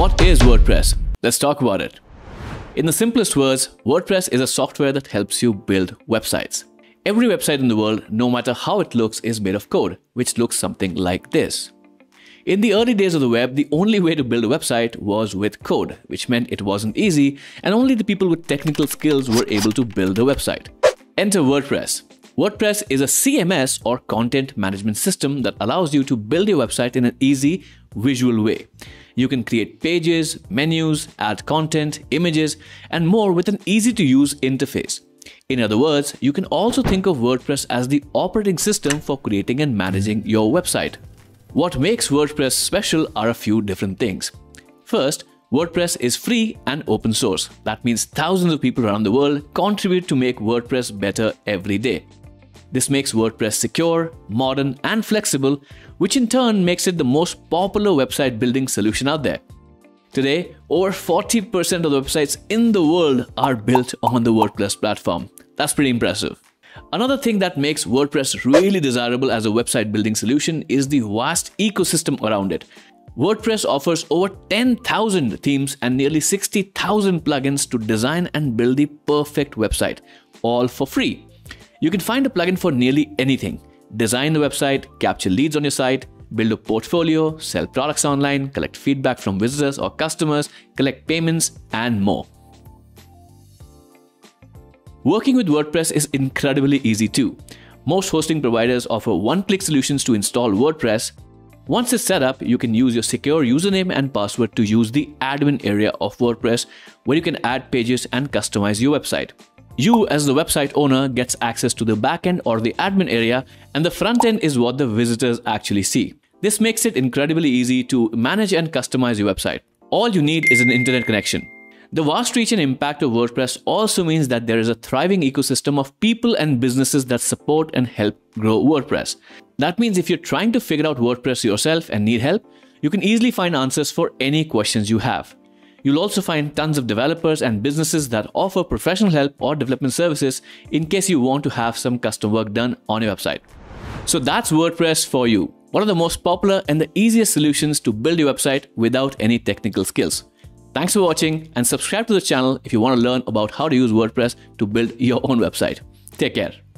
What is WordPress? Let's talk about it. In the simplest words, WordPress is a software that helps you build websites. Every website in the world, no matter how it looks, is made of code, which looks something like this. In the early days of the web, the only way to build a website was with code, which meant it wasn't easy, and only the people with technical skills were able to build a website. Enter WordPress. WordPress is a CMS or content management system that allows you to build your website in an easy, visual way. You can create pages, menus, add content, images, and more with an easy to use interface. In other words, you can also think of WordPress as the operating system for creating and managing your website. What makes WordPress special are a few different things. First, WordPress is free and open source. That means thousands of people around the world contribute to make WordPress better every day. This makes WordPress secure, modern, and flexible, which in turn makes it the most popular website building solution out there. Today, over 40% of the websites in the world are built on the WordPress platform. That's pretty impressive. Another thing that makes WordPress really desirable as a website building solution is the vast ecosystem around it. WordPress offers over 10,000 themes and nearly 60,000 plugins to design and build the perfect website, all for free. You can find a plugin for nearly anything. Design the website, capture leads on your site, build a portfolio, sell products online, collect feedback from visitors or customers, collect payments, and more. Working with WordPress is incredibly easy too. Most hosting providers offer one-click solutions to install WordPress. Once it's set up, you can use your secure username and password to use the admin area of WordPress where you can add pages and customize your website. You as the website owner gets access to the backend or the admin area and the front end is what the visitors actually see. This makes it incredibly easy to manage and customize your website. All you need is an internet connection. The vast reach and impact of WordPress also means that there is a thriving ecosystem of people and businesses that support and help grow WordPress. That means if you're trying to figure out WordPress yourself and need help, you can easily find answers for any questions you have. You'll also find tons of developers and businesses that offer professional help or development services in case you want to have some custom work done on your website. So that's WordPress for you. One of the most popular and the easiest solutions to build your website without any technical skills. Thanks for watching and subscribe to the channel if you want to learn about how to use WordPress to build your own website. Take care.